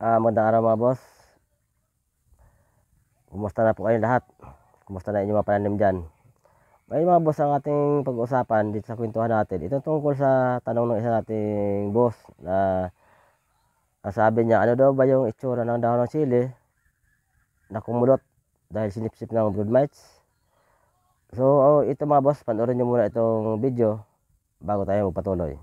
Ah, magandang araw mga boss. Kumusta na po kayo lahat? Kumusta na inyong mga pananim dyan? Ngayon mga boss, ang ating pag-uusapan dito sa kwentuhan natin, ito tungkol sa tanong ng isa nating boss na ang sabi niya, ano daw ba yung itsura ng dahon ng sili na kumulot dahil sinipsip ng brood mites? So, oh, ito mga boss, panoorin nyo muna itong video bago tayo magpatuloy.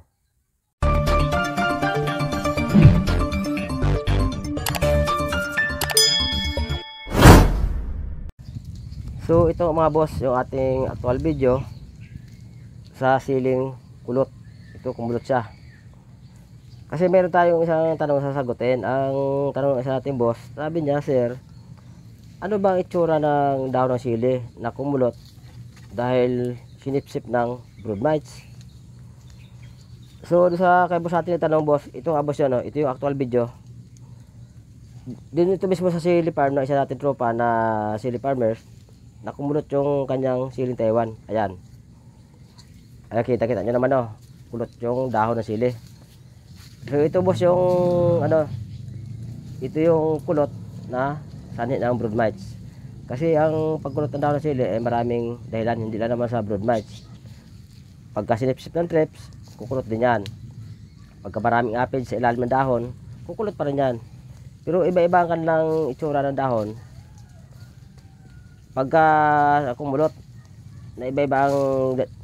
So ito mga boss yung ating actual video sa siling kulot. Ito kumulot siya. Kasi meron tayong isang tanong sasagutin. Ang tanong ng isa nating boss, sabi niya, Sir, ano ba ang itsura ng dahon ng sili na kumulot dahil sinipsip ng brood mites? So, sa kay boss natin yung tanong boss, ito nga boss yun, no? ito yung actual video. Din ito mismo sa sili farm na isa natin tropa na sili farmers nakumulot yung kanyang siling Taiwan. Ayan. Ayan, kita-kita nyo naman, oh. Kulot yung dahon ng sili. So, ito boss yung, ano, ito yung kulot na sanhi ng brood mites. Kasi ang pagkulot ng dahon ng sili, eh, maraming dahilan, hindi lang naman sa brood mites. Pagka sinipsip ng trips, kukulot din yan. Pagka maraming aphids sa ilalim ng dahon, kukulot pa rin yan. Pero iba-iba ang kanilang itsura ng dahon pagka kumulot na iba-iba ang,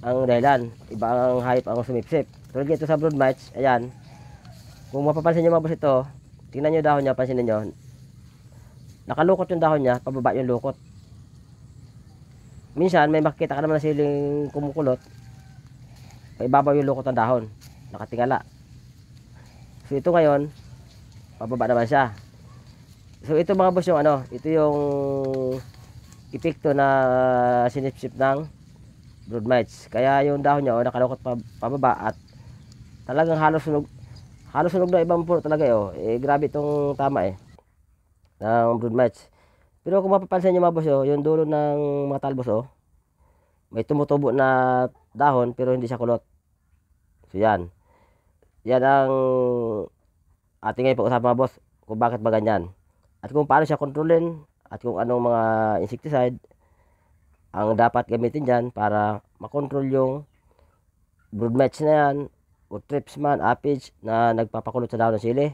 ang dahilan iba ang hype ang sumipsip. Tulad dito sa brood mites ayan. Kung mapapansin nyo mga boss ito tingnan nyo dahon niya pansin niyo nakalukot yung dahon niya pababa yung lukot. Minsan may makikita ka naman na siling kumukulot paibabaw yung lukot ng dahon nakatingala. So ito ngayon pababa naman siya. So ito mga boss yung ano ito yung epekto na sinipsip ng brood mites. Kaya yung dahon niya oh, nakalukot pa, pababa at talagang halos sunog halos sunog na ibang puno talaga eh, oh. eh grabe itong tama eh ng brood mites. Pero kung mapapansin niyo mga boss oh, yung dulo ng mga talbos oh, may tumutubo na dahon pero hindi siya kulot. So yan. Yan ang ating ngayon pag-usapan mga boss kung bakit ba ganyan. At kung paano siya kontrolin at kung anong mga insecticide ang dapat gamitin dyan para makontrol yung brood mites na yan o trips man, aphids na nagpapakulot sa dahon ng sili.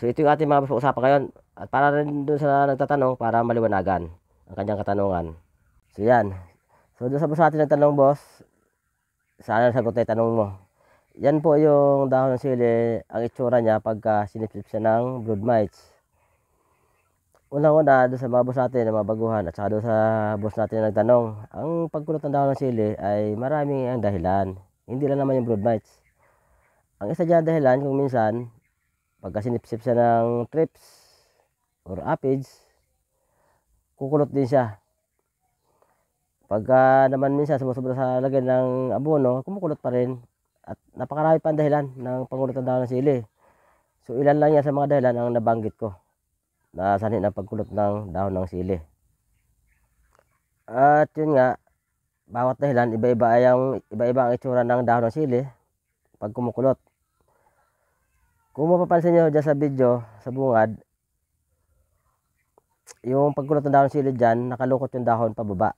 So ito yung ating mga usapan ngayon at para rin doon sa nagtatanong para maliwanagan ang kanyang katanungan. So yan. So doon sa boss natin nagtanong boss, sana nasagot na tanong mo. Yan po yung dahon ng sili, ang itsura niya pagka sinipsip siya ng brood mites unang-una doon sa mga boss natin na mga baguhan at saka doon sa boss natin na nagtanong, ang pagkulot ng dahon ng sili ay maraming ang dahilan. Hindi lang naman yung brood mites. Ang isa dyan dahilan kung minsan, pagka sinipsip siya ng trips or aphids, kukulot din siya. Pagka naman minsan sumusobra sa lagyan ng abono, kumukulot pa rin. At napakarami pa ang dahilan ng pangulot ng dahon ng sili. So ilan lang yan sa mga dahilan ang nabanggit ko na sanhi ng pagkulot ng dahon ng sili. At yun nga, bawat dahilan, iba-iba ang iba-iba ang itsura ng dahon ng sili pag kumukulot. Kung mapapansin niyo diyan sa video, sa bungad, yung pagkulot ng dahon ng sili diyan, nakalukot yung dahon pababa.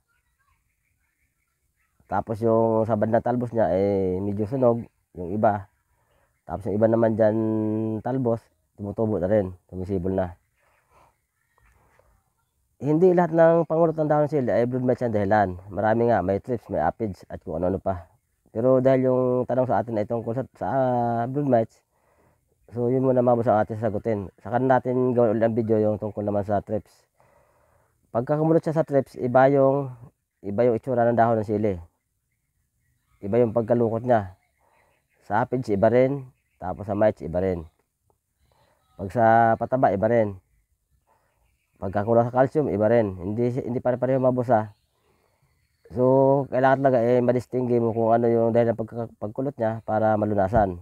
Tapos yung sa bandang talbos niya eh medyo sunog, yung iba. Tapos yung iba naman diyan talbos, tumutubo na rin, tumisibol na hindi lahat ng pangulot ng dahon sili ay brood mites ang dahilan. Marami nga, may trips, may aphids at kung ano-ano pa. Pero dahil yung tanong sa atin ay tungkol sa, sa uh, brood mites, so yun muna mabos ang ating sagutin. Saka natin gawin ulit ang video yung tungkol naman sa trips. Pagka kumulot siya sa trips, iba yung, iba yung itsura ng dahon ng sili. Iba yung pagkalukot niya. Sa aphids, iba rin. Tapos sa mites, iba rin. Pag sa pataba, iba rin. Pagkakulang sa calcium, iba rin. Hindi, hindi pare-pareho mabusa. So, kailangan talaga eh, madistingue mo kung ano yung dahil ng pag, pagkulot niya para malunasan.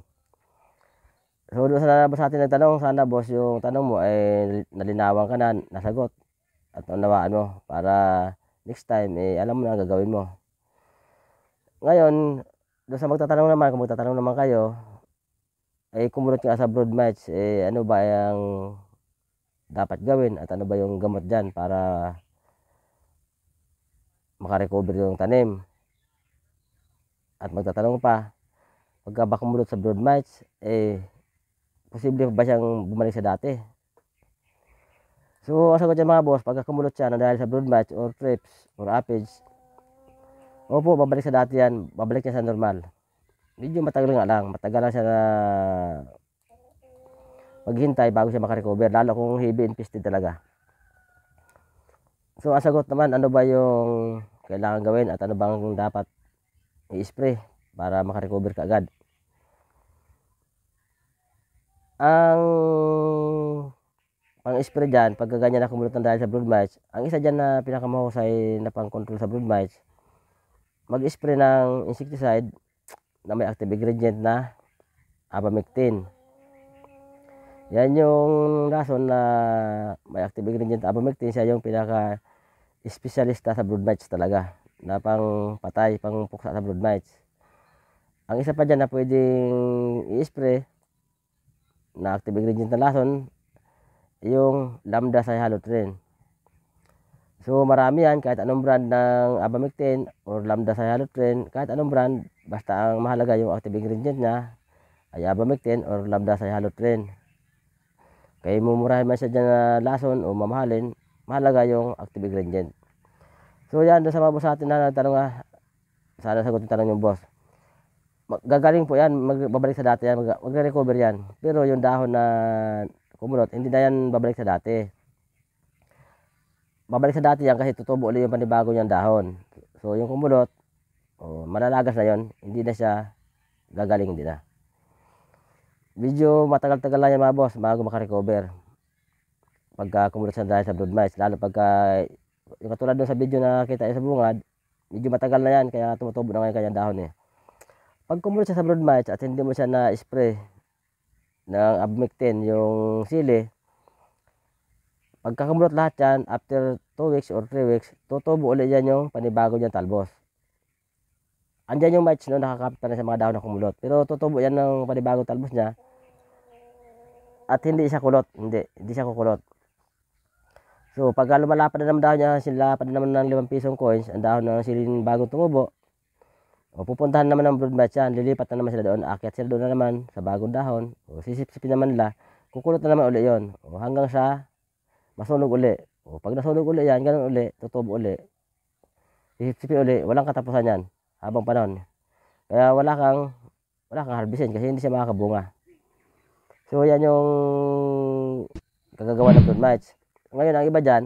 So, doon sa boss natin nagtanong, sana boss yung tanong mo ay eh, nalinawan ka na, nasagot. At unawaan mo para next time, eh, alam mo na ang gagawin mo. Ngayon, doon sa magtatanong naman, kung magtatanong naman kayo, ay kumulot nga sa broad match, eh ano ba ang dapat gawin at ano ba yung gamot dyan para makarecover yung tanim. At magtatanong pa, pagka ba kumulot sa broad match, eh posible ba siyang bumalik sa dati? So, ang sagot dyan mga boss, pagka kumulot siya na dahil sa broad match or trips or aphids, opo, babalik sa dati yan, babalik niya sa normal medyo matagal nga lang matagal lang siya na maghintay bago siya makarecover lalo kung heavy infested talaga so ang sagot naman ano ba yung kailangan gawin at ano bang dapat i-spray para makarecover ka agad ang pang-spray dyan, pagka ganyan na kumulot ng dahil sa brood mites, ang isa dyan na pinakamahusay na pang-control sa brood mites, mag-spray ng insecticide na may active ingredient na abamectin. Yan yung rason na may active ingredient abamectin. Siya yung pinaka espesyalista sa brood mites talaga na pang patay, pang puksa sa brood mites. Ang isa pa dyan na pwedeng i-spray na active ingredient na lason yung lambda sa halothrin. So marami yan kahit anong brand ng abamectin or lambda sa halothrin, kahit anong brand Basta ang mahalaga yung active ingredient niya ay abamectin or lambda sa halothrin. Kaya mumurahin man siya dyan na lason o mamahalin, mahalaga yung active ingredient. So yan, sa mga boss natin na nagtanong nga, sana sagot yung tanong yung boss. Gagaling po yan, magbabalik sa dati yan, mag- magre-recover yan. Pero yung dahon na kumulot, hindi na yan babalik sa dati. Babalik sa dati yan kasi tutubo ulit yung panibago niyang dahon. So yung kumulot, o, malalagas na yon hindi na siya gagaling din na. Medyo matagal-tagal lang yan mga boss bago makarecover. Pagka kumulot sa dahil sa brood mites, lalo pagka yung katulad doon sa video na kita sa bungad, medyo matagal na yan kaya tumutubo na ngayon kanyang dahon eh. Pag kumulot siya sa brood mites at hindi mo siya na-spray ng abmectin yung sili, pagka kumulot lahat yan, after 2 weeks or 3 weeks, tutubo ulit yan yung panibago niyang talbos andyan yung mites no, nakakapit na sa mga dahon na kumulot. Pero tutubo yan ng panibagong talbos niya. At hindi siya kulot. Hindi, hindi siya kukulot. So, pag lumalapad na naman dahon niya, silapad na naman ng 5 pisong coins, ang dahon ng silin bagong tumubo, o pupuntahan naman ng brood match yan, lilipat na naman sila doon, akyat sila doon na naman sa bagong dahon, o sisipsipin naman nila, kukulot na naman uli yon o hanggang sa masunog uli. O pag nasunog uli yan, ganun uli, tutubo uli, sisipsipin uli, walang katapusan yan habang panahon. Kaya wala kang wala kang harvestin kasi hindi siya makakabunga. So yan yung kagagawa ng fruit mites. Ngayon ang iba diyan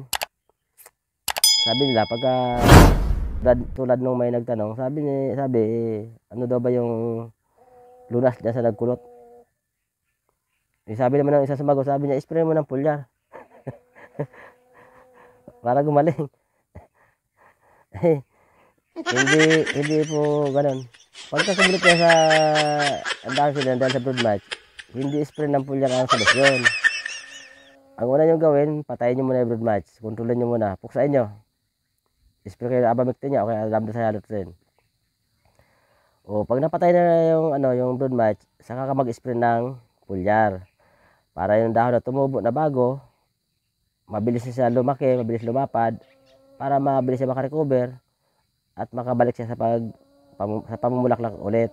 sabi nila pagka tulad nung may nagtanong, sabi ni sabi eh, ano daw ba yung lunas diyan sa nagkulot? Eh, sabi naman ng isa sumagot, sabi niya, spray mo ng pulyar. Para gumaling. eh, hindi, hindi po ganun. Pagka kumulot niya sa andahan sila dahil sa brood match, hindi spray ng pulyar ang solusyon. Ang una nyo gawin, patayin nyo muna yung brood match. Kontrolin nyo muna. Puksain nyo. Spray kayo abamectin niya o kaya lambda sa halotrin. O pag napatay na yung ano yung brood match, saka ka mag-spray ng pulyar. Para yung dahon na tumubo na bago, mabilis siya lumaki, mabilis lumapad, para mabilis siya makarecover at makabalik siya sa pag pam, sa pamumulaklak ulit.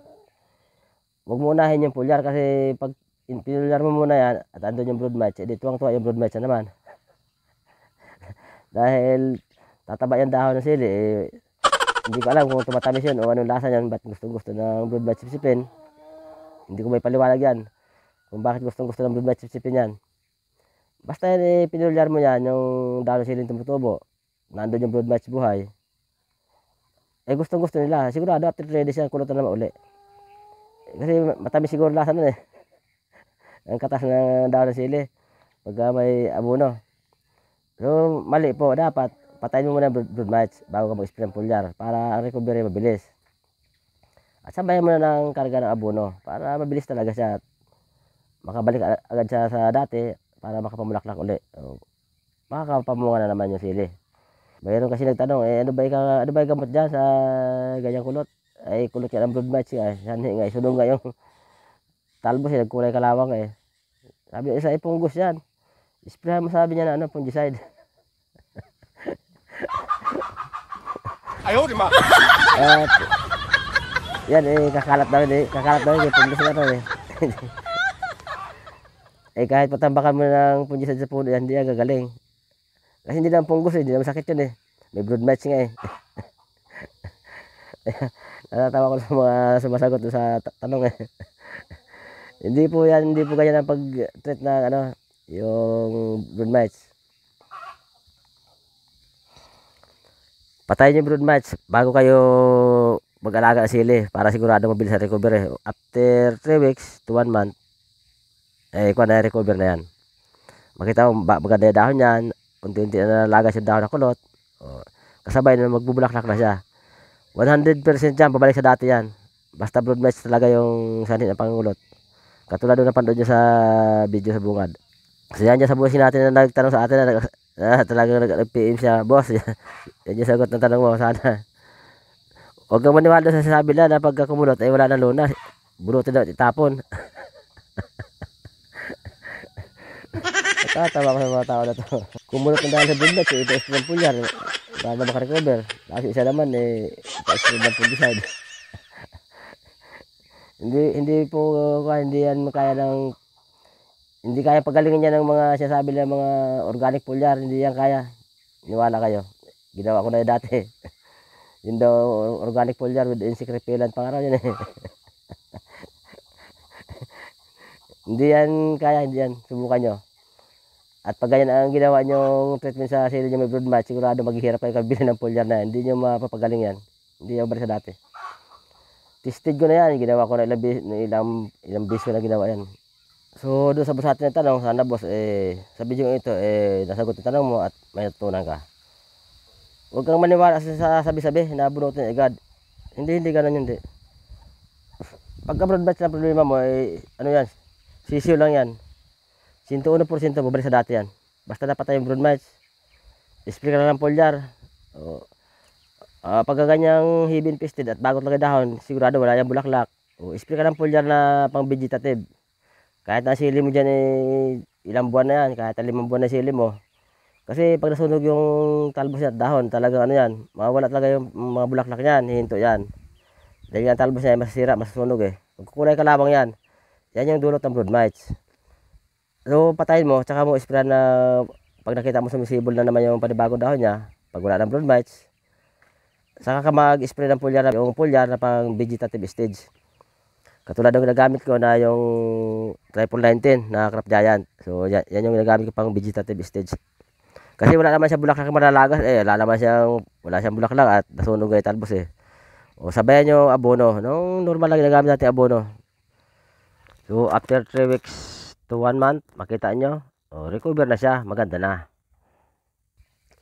Huwag mo unahin yung pulyar kasi pag pinulyar mo muna yan at andun yung brood match, edi tuwang tuwa yung brood match na naman. Dahil tataba yung dahon ng sili, eh, hindi ko alam kung tumatamis yun o anong lasa yan, ba't gustong gusto ng brood match sipsipin. Hindi ko may paliwanag yan kung bakit gustong gusto ng brood match sipsipin yan. Basta yan, eh, pinulyar mo yan, yung dahon ng sili tumutubo, nandun yung brood match buhay, eh gustong gusto nila. Sigurado after 3 days yan, kulot na naman. Kasi matamis siguro lasa nun eh. Ang katas ng daon ng sili. Pagka may abono. So mali po. Dapat patayin mo muna brood, brood mites bago ka mag-spray ng pulyar para ang recovery mabilis. At sabayan mo na ng karga ng abono para mabilis talaga siya. Makabalik agad siya sa dati para makapamulaklak uli. So, makakapamunga na naman yung sili. Mayroon kasi nagtanong, eh ano ba ika, ano ba gamot diyan sa ganyang kulot? Ay kulot yan ang blood match nga. Sanhi nga, sunod nga yung talbos eh, nagkulay kalawang eh. Sabi isa, ipunggos yan. Isprayan mo sabi niya na ano, fungicide. Ayaw, di ma. At, yan eh, kakalat namin eh. Kakalat namin eh, punggis na rin eh. eh kahit patambakan mo ng fungicide sa puno, yan, hindi yan gagaling. Kasi hindi naman punggos eh, hindi naman sakit yun eh. May brood match nga eh. Natatawa ko sa mga sumasagot sa ta- tanong eh. hindi po yan, hindi po ganyan ang pag-treat na ano, yung brood mites. Patayin yung brood mites bago kayo mag-alaga ng sili para sigurado mabilis ang recovery. After 3 weeks to 1 month, eh, kung na recover na yan. Makita mo, maganda yung dahon yan, unti-unti na nalagas yung dahon ng kulot, o, kasabay na magbubulaklak na siya. 100% yan, pabalik sa dati yan. Basta broad match talaga yung sanhin ng pangulot. Katulad doon napanood nyo sa video sa bungad. Kasi yan dyan sa buwasin natin na nagtanong sa atin na, nag- na talagang nag- nag-PM siya, boss, yan yung sagot ng tanong mo, sana. Huwag kang maniwala sa sasabi na na pagka ay wala na luna. Bunutin na itapon. Natatawa ko sa mga tao na to. Kumulot na dahil sa bundat, eh, ito ng pulyar. Na makarecover. Kasi isa naman, eh, ito ng fungicide. hindi, hindi po, uh, hindi yan kaya ng, hindi kaya pagalingin yan ng mga sinasabi ng mga organic pulyar. Hindi yan kaya. Niwala kayo. Ginawa ko na yun dati. yun daw, organic pulyar with insect repellent pang araw yun eh. hindi yan kaya, hindi yan. Subukan nyo. At pag ganyan ang ginawa nyong treatment sa sili nyo may brood match, sigurado maghihirap kayo kabili ng pulyar na. Hindi nyo mapapagaling yan. Hindi balik sa dati. Tested ko na yan. Ginawa ko na ilang, ilang, ilang bis ko na ginawa yan. So, doon sa boss natin ng tanong, sana boss, eh, sa video ito, eh, nasagot yung tanong mo at may natutunan ka. Huwag kang maniwala sa sa sabi-sabi na bunutin agad. Hindi, hindi ganun hindi. Pagka broad match na problema mo, eh, ano yan, sisiyo lang yan. 101% babalik sa dati yan. Basta napatay yung brood mites. Spray ka na ng polyar. O, ah, pagka ganyang hibin pisted at bagot lagay dahon, sigurado wala yung bulaklak. O, spray ka ng polyar na pang vegetative. Kahit na sili mo dyan eh, ilang buwan na yan, kahit limang buwan na sili mo. Kasi pag nasunog yung talbos at dahon, talagang ano yan, mawala talaga yung mga bulaklak niyan, hihinto yan. Dahil yung talbos niya masisira, masusunog eh. Pag kukulay ka yan, yan yung dulot ng brood mites. So, patayin mo, tsaka mo spray na pag nakita mo sumisibol na naman yung panibagong dahon niya, pag wala ng brood mites, saka ka mag-spray ng na- yung pulyar na pang vegetative stage. Katulad ng ginagamit ko na yung triple 19 na crop giant. So, yan, yan yung ginagamit ko pang vegetative stage. Kasi wala naman siya bulaklak na malalagas, eh, wala naman siyang, wala siyang bulaklak at nasunog ay talbos eh. O, sabayan yung abono. Nung normal lang ginagamit natin abono. So, after 3 weeks to 1 month, makita nyo, oh, recover na siya, maganda na.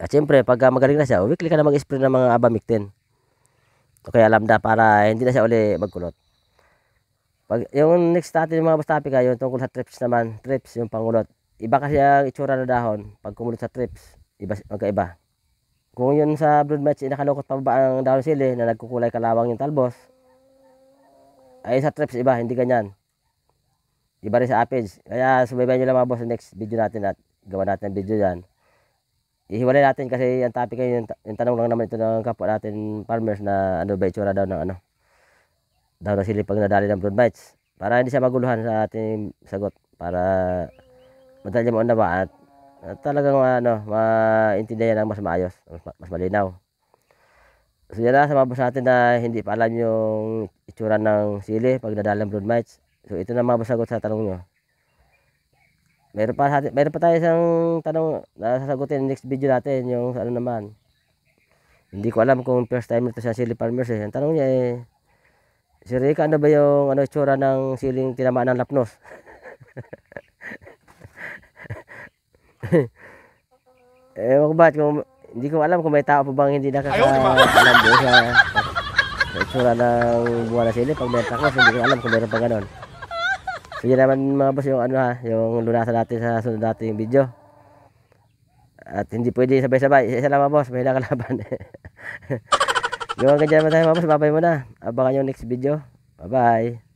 At siyempre, pag ah, magaling na siya, oh, weekly ka na mag-spray ng mga abamectin. O kaya lambda para hindi na siya uli magkulot. Pag, yung next natin yung mga bastapika, yung tungkol sa trips naman, trips yung pangulot. Iba kasi ang itsura ng dahon pag kumulot sa trips, iba, magkaiba. Kung yun sa brood match, nakalukot pa ba ang dahon sili na nagkukulay kalawang yung talbos, ay sa trips iba, hindi ganyan. Iba rin sa aphids. Kaya subaybayan nyo lang mga boss next video natin at gawa natin ang video yan. Ihiwalay natin kasi ang topic ngayon, yung, yung tanong lang naman ito ng kapwa natin farmers na ano ba itsura daw ng ano. Daw na sili pag nadali ng broad bites. Para hindi siya maguluhan sa ating sagot. Para madali mo ba at, at talagang ano, maintindihan ng mas maayos, mas, ma- mas malinaw. So yan na sa mga boss natin na hindi pa alam yung itsura ng sili pag nadali ng broad bites. So ito na mga sagot sa tanong nyo. Meron pa, meron pa tayo isang tanong na sasagutin next video natin yung ano naman. Hindi ko alam kung first time ito sa sili farmers eh. Ang tanong niya eh, si Rica ano ba yung ano itsura ng siling tinamaan ng lapnos? eh, kung bakit kung hindi ko alam kung may tao pa bang hindi nakakaalam doon sa, sa ng buwan na sili pag may takos, hindi ko alam kung meron pa ganon. So yun naman mga boss yung ano ha, yung lunasan natin sa sunod nating video. At hindi pwede sabay-sabay. Isa lang mga boss, may nakalaban. yung ganyan naman tayo mga boss, babay muna. Abangan yung next video. Bye-bye.